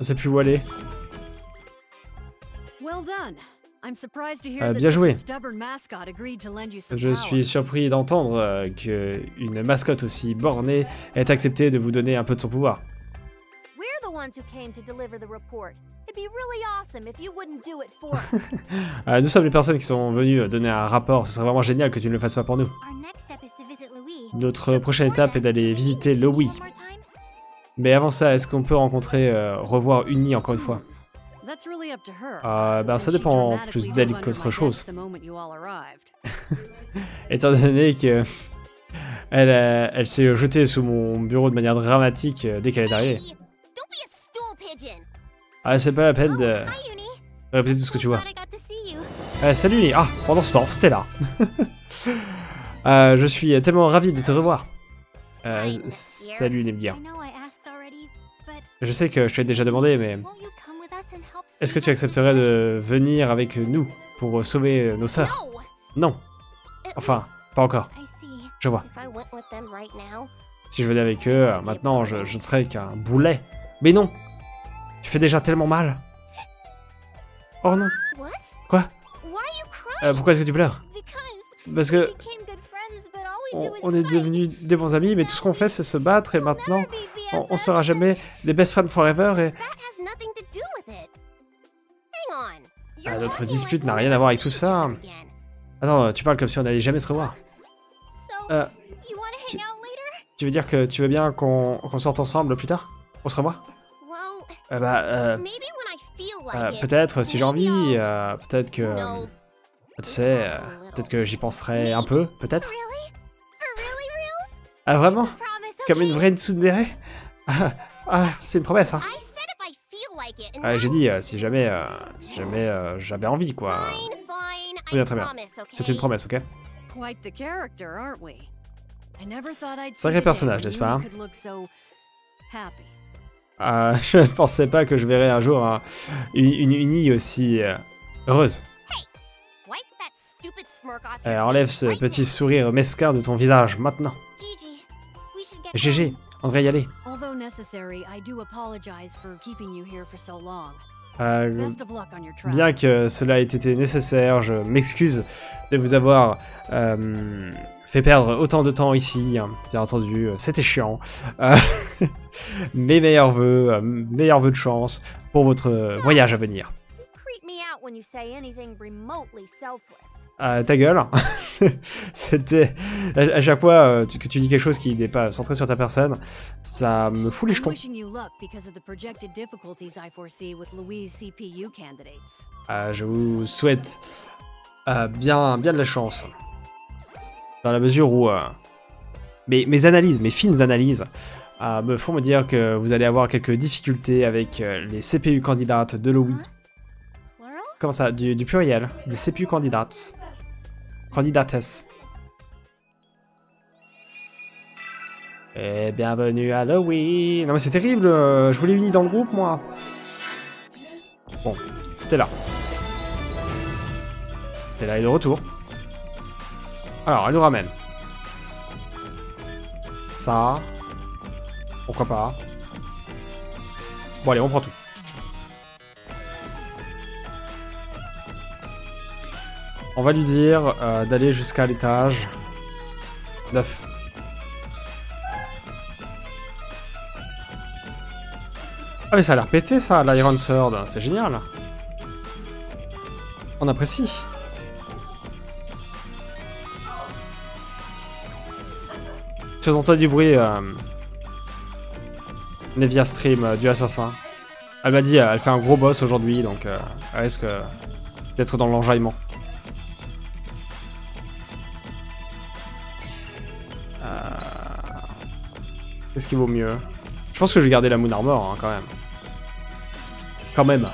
On sait plus où aller. Euh, bien joué. Je suis surpris d'entendre euh, qu'une mascotte aussi bornée ait accepté de vous donner un peu de son pouvoir. Euh, nous sommes les personnes qui sont venues donner un rapport. Ce serait vraiment génial que tu ne le fasses pas pour nous. Louis. Notre prochaine étape est d'aller visiter Lowy. Mais avant ça, est-ce qu'on peut rencontrer, euh, revoir Uni encore une fois? That's really up to her. Euh, ben, ça dépend plus d'elle qu'autre chose. Étant donné que elle, euh, elle s'est jetée sous mon bureau de manière dramatique euh, dès qu'elle est arrivée. Hey, don't be a stool pigeon. Ah, c'est pas la peine Oh, de hi, Uni. répéter tout ce que tu vois. Euh, salut Uni. Ah, pendant ce temps, c'était là. Euh, je suis tellement ravi de te revoir. Euh, salut Nebgear. Je sais que je te l'ai déjà demandé, mais est-ce que tu accepterais de venir avec nous pour sauver nos sœurs? No. Non, enfin, pas encore. Je vois. Si je venais avec eux, euh, maintenant je, je ne serais qu'un boulet. Mais non Tu fais déjà tellement mal. Oh non. Quoi? Euh, pourquoi est-ce que tu pleures? Parce que on, on est devenus des bons amis, mais tout ce qu'on fait c'est se battre et maintenant on, on sera jamais. Les best friends forever et. Ah, notre dispute n'a rien à voir avec tout ça. Attends, tu parles comme si on n'allait jamais se revoir. Euh, tu- veux dire que tu veux bien qu'on sorte ensemble plus tard? On se revoit? Euh, Bah, euh, euh, peut-être si j'ai envie, euh, peut-être que... Tu sais, euh, peut-être que j'y penserai un peu, peut-être. Ah vraiment? Comme une vraie tsundere Ah, ah, c'est une promesse, hein. Ah, j'ai dit, euh, si jamais, euh, si jamais euh, j'avais envie, quoi. Très bien, très bien. C'est une promesse, ok? Sacré personnage, n'est-ce pas, hein? Euh, Je ne pensais pas que je verrais un jour un- une, une Uni aussi euh, heureuse. Euh, enlève ce petit sourire mesquin de ton visage, maintenant. GG, on devrait y aller. Although necessary, I do apologize for keeping you here for so long. Euh, Best of luck on your travels. bien que cela ait été nécessaire, je m'excuse de vous avoir euh, fait perdre autant de temps ici. Bien entendu, c'était chiant. Euh, mes meilleurs voeux, euh, meilleurs voeux de chance pour votre voyage à venir. Euh, ta gueule. C'était à, chaque fois euh, que tu dis quelque chose qui n'est pas centré sur ta personne, ça me fout les jetons. Euh, je vous souhaite euh, bien, bien de la chance. Dans la mesure où euh, mes, mes analyses, mes fines analyses, me font me dire que vous allez avoir quelques difficultés avec les CPU candidates de l'OUI. Plural? Comment ça? Du, du pluriel Des CPU candidates. Candidates. Et bienvenue à l'OUI. Non mais c'est terrible, euh, je voulais uni dans le groupe moi. Bon, c'était là. Stella est de retour. Alors, elle nous ramène. Ça. Pourquoi pas. Bon, allez, on prend tout. On va lui dire euh, d'aller jusqu'à l'étage 9. Ah mais ça a l'air pété ça, l'Iron Sword, c'est génial. On apprécie. Tu as entendu du bruit euh, Nevia stream euh, du assassin. Elle m'a dit, euh, elle fait un gros boss aujourd'hui, donc elle risque d'être dans l'enjaillement. Qu'est-ce qui vaut mieux Je pense que je vais garder la Moon Armor hein, quand même. Quand même.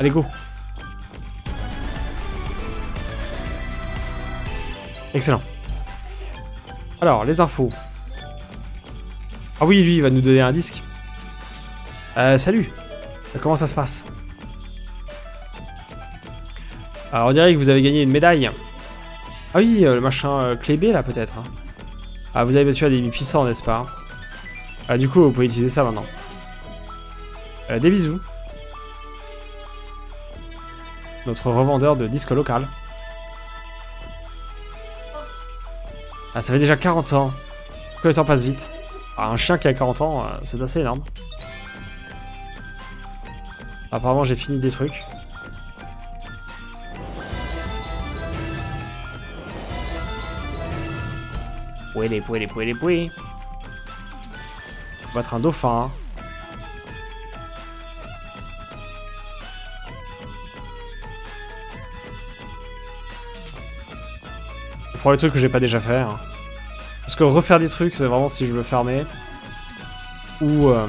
Allez, go Excellent. Alors, les infos. Ah oui, lui, il va nous donner un disque. Euh, salut Comment ça se passe? Alors, on dirait que vous avez gagné une médaille. Ah oui, euh, le machin euh, clé B, là, peut-être. hein. Ah, vous avez battu un ennemi puissant, n'est-ce pas Ah, du coup, vous pouvez utiliser ça maintenant. Euh, des bisous. Notre revendeur de disques local. Ah, ça fait déjà 40 ans. Que le temps passe vite. Ah, un chien qui a 40 ans, euh, c'est assez énorme. Apparemment, j'ai fini des trucs. Pouet, pouet, pouet, pouet. On va être un dauphin. Pour les trucs que j'ai pas déjà fait. hein. Parce que refaire des trucs, c'est vraiment si je veux farmer. Ou euh,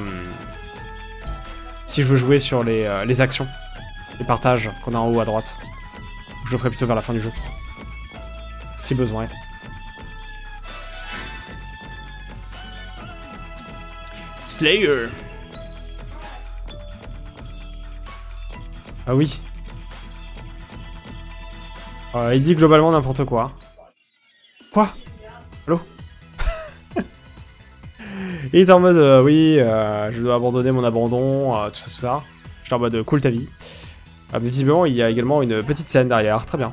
si je veux jouer sur les, euh, les actions. Les partages qu'on a en haut à droite. Je le ferai plutôt vers la fin du jeu. Si besoin. Ah oui. Euh, il dit globalement n'importe quoi. Quoi? Allô? Il est en mode euh, oui, euh, je dois abandonner mon abandon, tout ça, tout ça. Je suis en mode cool ta vie. Visiblement, il y a également une petite scène derrière, très bien.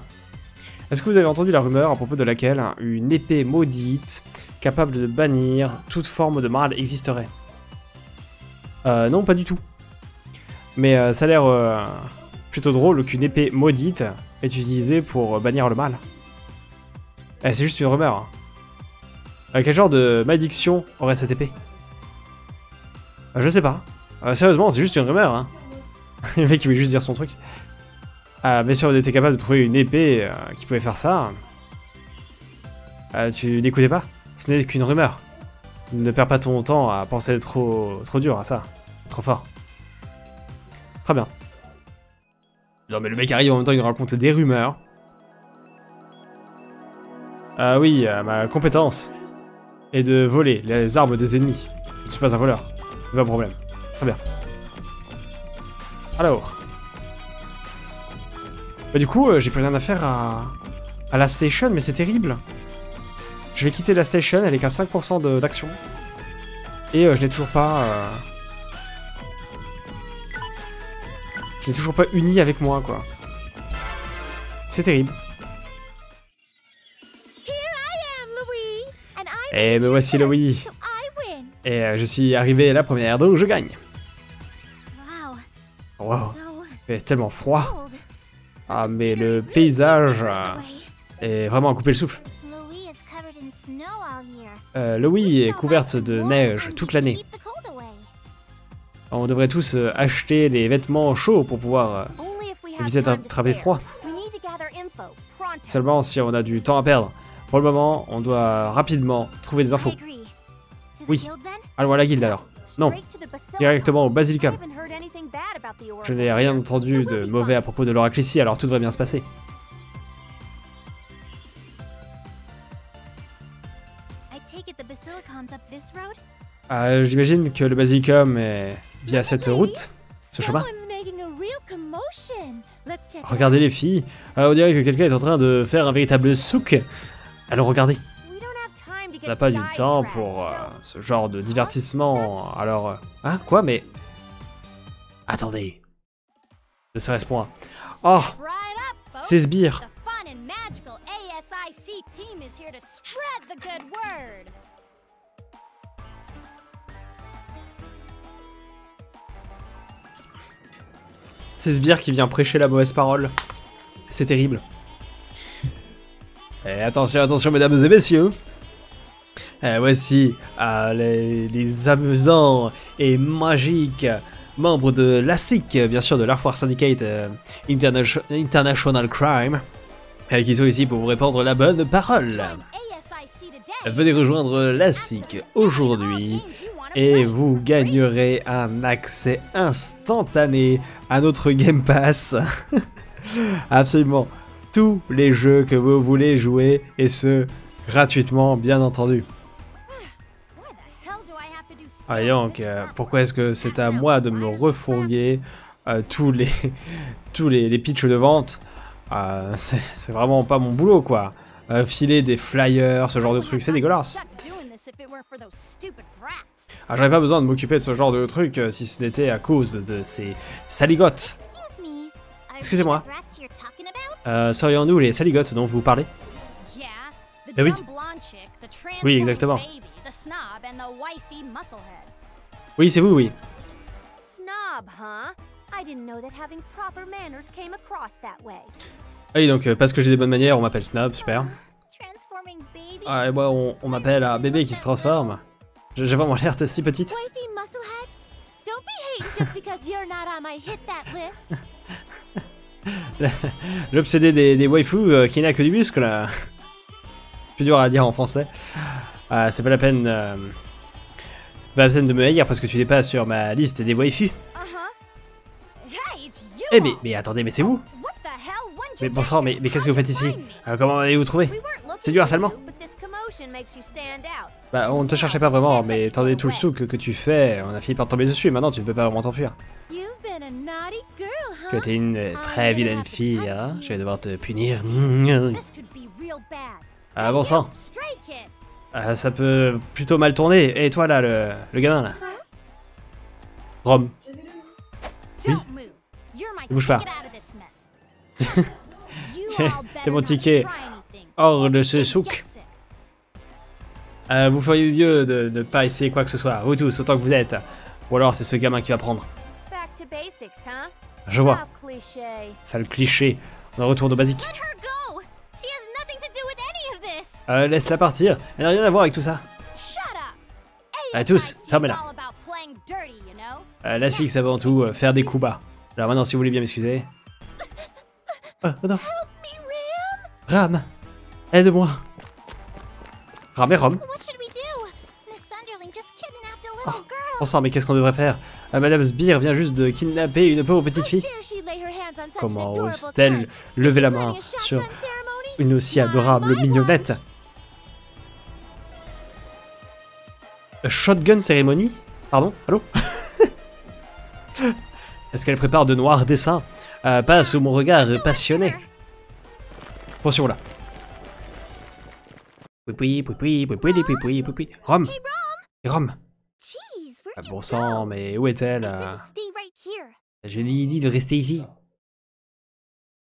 Est-ce que vous avez entendu la rumeur à propos de laquelle une épée maudite capable de bannir toute forme de mal existerait? Euh, Non, pas du tout. Mais euh, ça a l'air euh, plutôt drôle qu'une épée maudite est utilisée pour bannir le mal. Eh, c'est juste une rumeur. hein. Euh, quel genre de malédiction aurait cette épée? Euh, Je sais pas. Euh, sérieusement, c'est juste une rumeur. Hein. le mec, il voulait juste dire son truc. Ah, mais si on était capable de trouver une épée euh, qui pouvait faire ça, euh, tu n'écoutais pas? Ce n'est qu'une rumeur. Ne perds pas ton temps à penser trop, trop dur à ça. Trop fort. Très bien. Non mais le mec arrive en même temps, il raconte des rumeurs. Ah oui, ma compétence est de voler les armes des ennemis. Je ne suis pas un voleur. C'est pas un problème. Très bien. Alors. Bah du coup, euh, j'ai plus rien à faire à la station, mais c'est terrible. Je vais quitter la station, elle est qu'à 5% de- d'action. Et euh, je n'ai toujours pas... euh, Je n'ai toujours pas uni avec moi, quoi. C'est terrible. I Eh, me voici Louis. Et euh, je suis arrivé la première, donc je gagne. Wow, fait tellement froid. Ah, mais le paysage est vraiment à couper le souffle. Euh, Louis est couverte de neige toute l'année. On devrait tous euh, acheter des vêtements chauds pour pouvoir euh, éviter d'attraper froid. Seulement si on a du temps à perdre. Pour le moment, on doit rapidement trouver des infos. Oui. Allons à la guilde alors. Non, directement au Basilicum. Je n'ai rien entendu de mauvais à propos de l'oracle ici, alors tout devrait bien se passer. Euh, J'imagine que le Basilicum est via cette route, ce chemin. Regardez les filles, Euh, on dirait que quelqu'un est en train de faire un véritable souk. Allons regarder. On n'a pas du temps pour euh, ce genre de divertissement. Alors, euh, hein, quoi, mais attendez. Ne serait-ce point. Oh, ces sbires. Ces sbires qui vient prêcher la mauvaise parole. C'est terrible. Et attention, attention, mesdames et messieurs. Eh, voici euh, les, les amusants et magiques membres de l'ASIC, bien sûr de l'Air Force Syndicate euh, Internation- International Crime, euh, qui sont ici pour vous répandre la bonne parole. Venez rejoindre l'ASIC aujourd'hui et vous gagnerez un accès instantané à notre Game Pass. Absolument tous les jeux que vous voulez jouer et ce gratuitement bien entendu. Ah donc, euh, pourquoi est-ce que c'est à moi de me refourguer euh, tous les tous les, les pitchs de vente? Euh, C'est vraiment pas mon boulot quoi. Euh, filer des flyers, ce genre de trucs, c'est dégueulasse. Ah, J'aurais pas besoin de m'occuper de ce genre de truc euh, si ce n'était à cause de ces saligotes. Excusez-moi. Euh, Serions-nous les saligotes dont vous parlez? Eh oui. Oui, exactement. Oui, c'est vous, oui. Ah Oui, donc euh, parce que j'ai des bonnes manières, on m'appelle Snob, super. Baby. Ah, et moi, on, on m'appelle un bébé qui se transforme. J'ai vraiment l'air si petite. L'obsédé des, des waifus euh, qui n'a que du muscle. là. Plus dur à dire en français. Ah, c'est pas la peine. euh, pas la peine de me haïr parce que tu n'es pas sur ma liste des waifus. Uh-huh. Hey. Eh mais, mais attendez, mais c'est vous Mais bon sang, mais, mais qu'est-ce que vous faites ici? Euh, Comment avez-vous trouvé We weren't looking C'est du harcèlement Bah on ne te cherchait pas vraiment, mais étant donné tout le souk que, tu fais, on a fini par tomber dessus et maintenant tu ne peux pas vraiment t'enfuir. Tu étais une euh, très vilaine fille, hein? Je vais devoir te punir. Ah bon sang. Ah, ça peut plutôt mal tourner. Et toi là, le, le gamin là? Rome. Oui. Ne bouge pas. t'es mon ticket hors de ce souk. Euh, vous feriez mieux de ne pas essayer quoi que ce soit, vous tous, autant que vous êtes. Ou alors c'est ce gamin qui va prendre. Je vois, sale cliché. On retourne au basique. Euh, laisse-la partir, elle n'a rien à voir avec tout ça. Allez, tous, fermez-la. Euh, la c'est avant tout euh, faire des coups bas. Alors maintenant, si vous voulez bien m'excuser. Ah, non. Ram Aide-moi kidnapped a Oh. girl. Bonsoir, mais qu'est-ce qu'on devrait faire? Euh, Madame Sbire vient juste de kidnapper une pauvre petite fille. On Comment ose-t-elle lever la main sur une aussi adorable mignonnette? A Shotgun cérémonie Pardon? Allô? Est-ce qu'elle prépare de noirs dessins? Euh, Pas sous mon regard passionné. Attention là. Pouipoui, pouipoui. Rome Et Rome Ah, Bon sang, mais où est-elle? Euh here. Je lui ai dit de rester ici.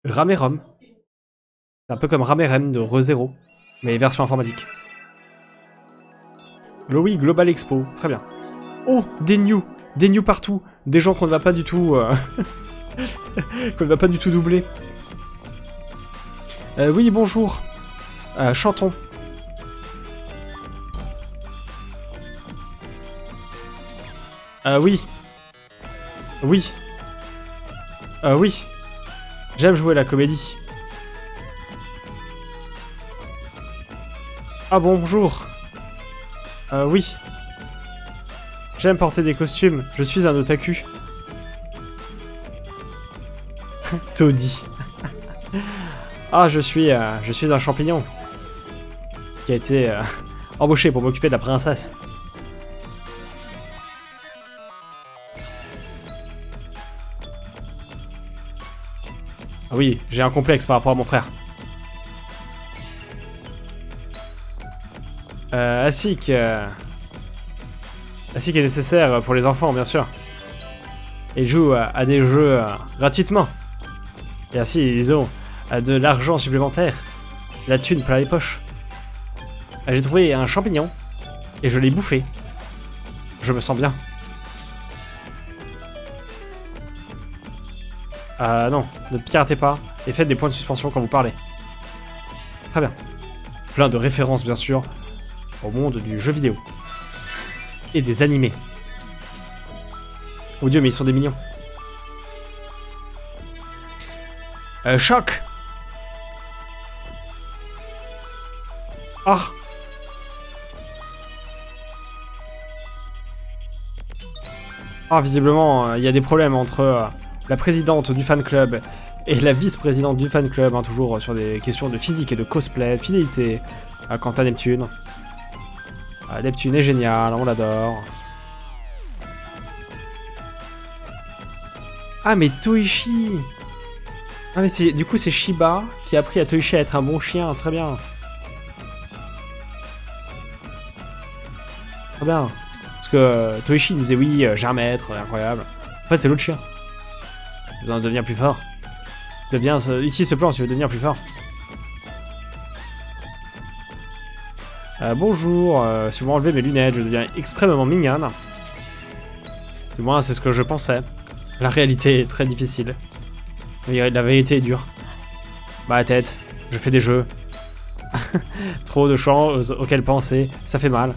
Ram et Rome. C'est un peu comme Ram et Rem de ReZero, mais version informatique. Glowy Global Expo, très bien. Oh, des news, des news partout, des gens qu'on ne va pas du tout, euh, qu'on ne va pas du tout doubler. Euh, oui, bonjour. Euh, chantons. Euh, oui. Oui. Euh, oui. J'aime jouer la comédie. Ah bonjour. Euh, oui. J'aime porter des costumes. Je suis un otaku. Toddy. ah, je suis, je suis un champignon qui a été embauché pour m'occuper de la princesse. Ah oui, j'ai un complexe par rapport à mon frère. Euh, ASIC. Euh... Est nécessaire pour les enfants, bien sûr. Ils jouent à, à des jeux euh, gratuitement. Et ainsi, ils ont euh, de l'argent supplémentaire. La thune plein les poches. Euh, J'ai trouvé un champignon. Et je l'ai bouffé. Je me sens bien. Euh, non, ne piratez pas et faites des points de suspension quand vous parlez. Très bien. Plein de références, bien sûr, au monde du jeu vidéo. Et des animés. Oh dieu, mais ils sont des mignons. Euh, choc Ah Ah, visiblement, euh, il y a des problèmes entre euh, la présidente du fan club et la vice-présidente du fan club, hein, toujours sur des questions de physique et de cosplay, fidélité quant à Neptune. Ah, Neptune est génial, on l'adore. Ah mais Toishi Ah mais c'est du coup c'est Shiba qui a appris à Toishi à être un bon chien, très bien. Très bien. Parce que euh, Toishi nous disait oui, euh, j'ai un maître, incroyable. En fait, c'est l'autre chien. De devenir plus fort. Deviens, ce- utilise ce plan si tu veux devenir plus fort. Euh, bonjour, euh, si vous m'enlevez mes lunettes, je deviens extrêmement mignonne. Du moins, c'est ce que je pensais. La réalité est très difficile. La vérité est dure. Bah, tête, je fais des jeux. Trop de choses auxquels penser, ça fait mal.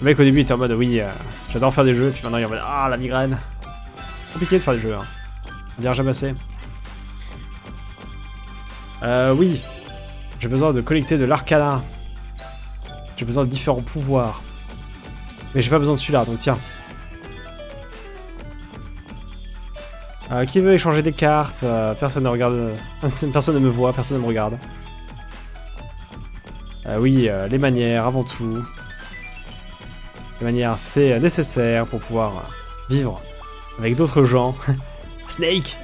Le mec au début était en mode oui, euh, j'adore faire des jeux, puis maintenant il est en mode ah la migraine. Compliqué de faire des jeux, hein. Jamais assez. Euh, oui. J'ai besoin de collecter de l'arcana. J'ai besoin de différents pouvoirs. Mais j'ai pas besoin de celui-là, donc tiens. Euh, qui veut échanger des cartes? Euh, Personne ne regarde. personne ne me voit, personne ne me regarde. Euh, oui, euh, les manières avant tout. Les manières, c'est euh, nécessaire pour pouvoir euh, vivre avec d'autres gens. Snake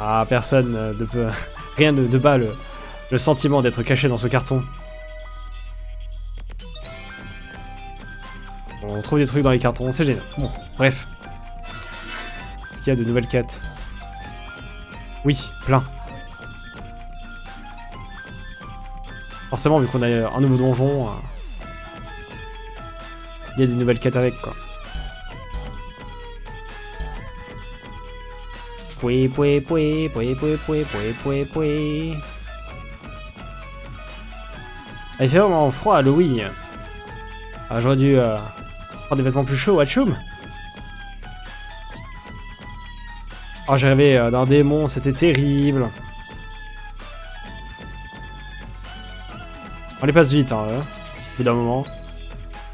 Ah, personne ne peut... Rien ne de bat le, le sentiment d'être caché dans ce carton. On trouve des trucs dans les cartons, c'est génial. Bon, bref. Est-ce qu'il y a de nouvelles quêtes? Oui, plein. Forcément, vu qu'on a un nouveau donjon, euh, il y a des nouvelles quêtes avec, quoi. Poué, poué, poué, poué, poué, poué, poué, poué, poué. Ah, Il fait vraiment froid Louis. Ah, j'aurais dû euh, prendre des vêtements plus chauds à Choum. Oh, j'ai rêvé euh, d'un démon, c'était terrible. On les passe vite, hein, euh, au bout d'un moment.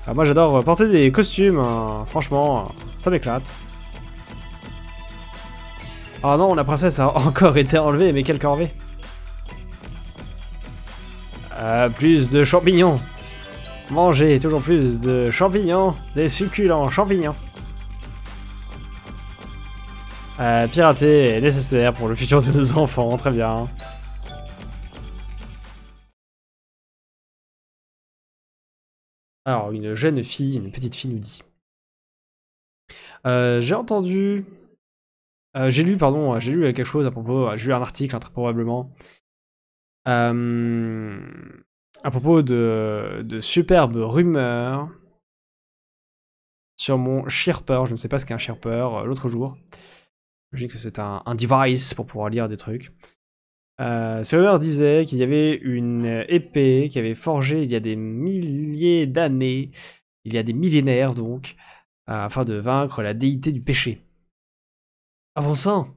Ah, moi, j'adore porter des costumes, hein, franchement, ça m'éclate. Ah non, la princesse a encore été enlevée, mais quelle corvée Euh, Plus de champignons Manger toujours plus de champignons, des succulents champignons. Euh, pirater est nécessaire pour le futur de nos enfants, très bien. Alors, une jeune fille, une petite fille nous dit. Euh, j'ai entendu... euh, j'ai lu, pardon, j'ai lu quelque chose à propos... J'ai lu un article, hein, très probablement. Euh, à propos de, de superbes rumeurs sur mon Sherper. Je ne sais pas ce qu'est un Sherper euh, l'autre jour. J'imagine que c'est un, un device pour pouvoir lire des trucs. Euh, ces rumeurs disaient qu'il y avait une épée qui avait forgé il y a des milliers d'années, il y a des millénaires donc, euh, afin de vaincre la déité du péché. Ah bon sang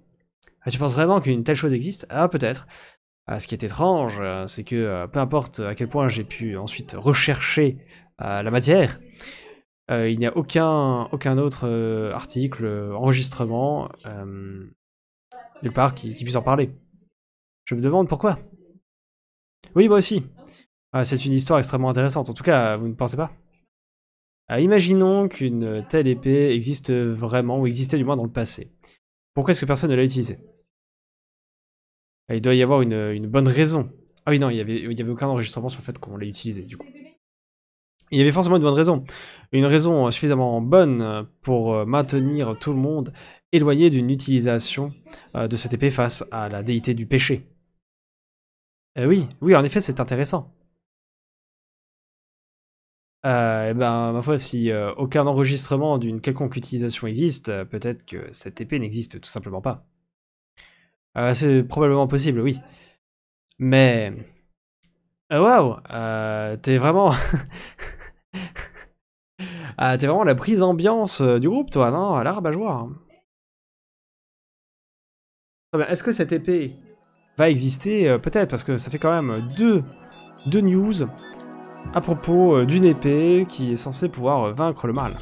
Ah, Tu penses vraiment qu'une telle chose existe? Ah peut-être. Ah, ce qui est étrange, euh, c'est que euh, peu importe à quel point j'ai pu ensuite rechercher euh, la matière, il n'y a aucun, aucun autre article, enregistrement, nulle part qui, puisse en parler. Je me demande pourquoi. Oui, moi aussi. Ah, c'est une histoire extrêmement intéressante. En tout cas, vous ne pensez pas? Imaginons qu'une telle épée existe vraiment, ou existait du moins dans le passé. Pourquoi est-ce que personne ne l'a utilisée Ah, Il doit y avoir une, bonne raison. Ah oui, non, il n'y avait aucun enregistrement sur le fait qu'on l'ait utilisé, du coup. Il y avait forcément une bonne raison. Une raison suffisamment bonne pour euh, maintenir tout le monde éloigné d'une utilisation euh, de cette épée face à la déité du péché. Eh oui, oui, en effet, c'est intéressant. Euh, eh ben, ma foi, si euh, aucun enregistrement d'une quelconque utilisation existe, euh, peut-être que cette épée n'existe tout simplement pas. Euh, c'est probablement possible, oui. Mais... Waouh euh, T'es vraiment... ah, t'es vraiment la prise ambiance du groupe, toi, non? La. Très bien. Est-ce que cette épée va exister? Peut-être, parce que ça fait quand même deux news à propos euh, d'une épée qui est censée pouvoir vaincre le mal.